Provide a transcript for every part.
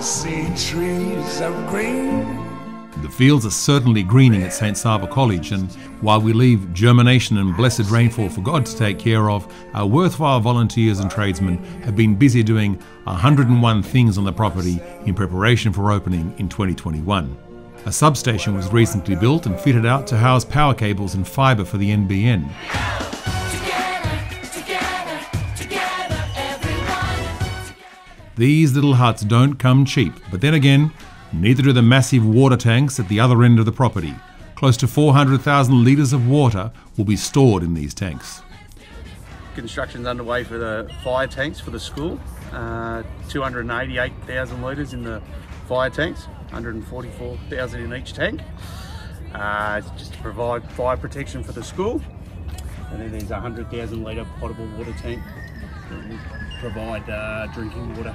See trees of green. The fields are certainly greening at St. Sava College, and while we leave germination and blessed rainfall for God to take care of, our worthwhile volunteers and tradesmen have been busy doing 101 things on the property in preparation for opening in 2021. A substation was recently built and fitted out to house power cables and fibre for the NBN. These little huts don't come cheap, but then again, neither do the massive water tanks at the other end of the property. Close to 400,000 litres of water will be stored in these tanks. Construction's underway for the fire tanks for the school. Uh, 288,000 litres in the fire tanks, 144,000 in each tank. Uh, just to provide fire protection for the school. And then there's a 100,000 litre potable water tank provide uh, drinking water.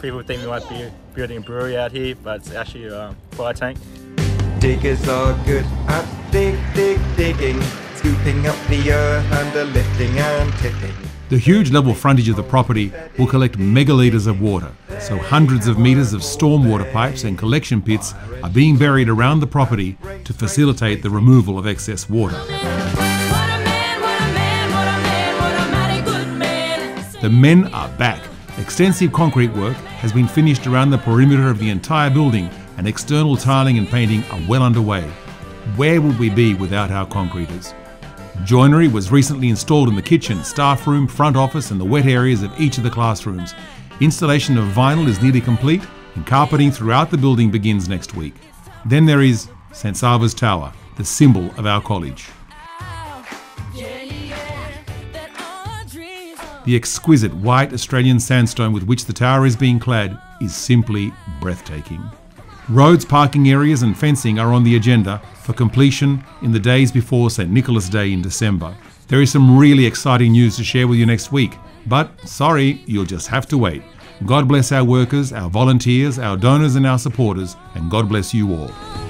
People think we might be building a brewery out here, but it's actually a fire tank. Diggers are good at dig, dig, digging, scooping up the earth and lifting and tipping. The huge level frontage of the property will collect megalitres of water, so hundreds of metres of stormwater pipes and collection pits are being buried around the property to facilitate the removal of excess water. The men are back. Extensive concrete work has been finished around the perimeter of the entire building, and external tiling and painting are well underway. Where would we be without our concreters? Joinery was recently installed in the kitchen, staff room, front office, and the wet areas of each of the classrooms. Installation of vinyl is nearly complete, and carpeting throughout the building begins next week. Then there is St. Sava's Tower, the symbol of our college. The exquisite white Australian sandstone with which the tower is being clad is simply breathtaking. Roads, parking areas, and fencing are on the agenda for completion in the days before St. Nicholas Day in December. There is some really exciting news to share with you next week, but sorry, you'll just have to wait. God bless our workers, our volunteers, our donors, and our supporters, and God bless you all.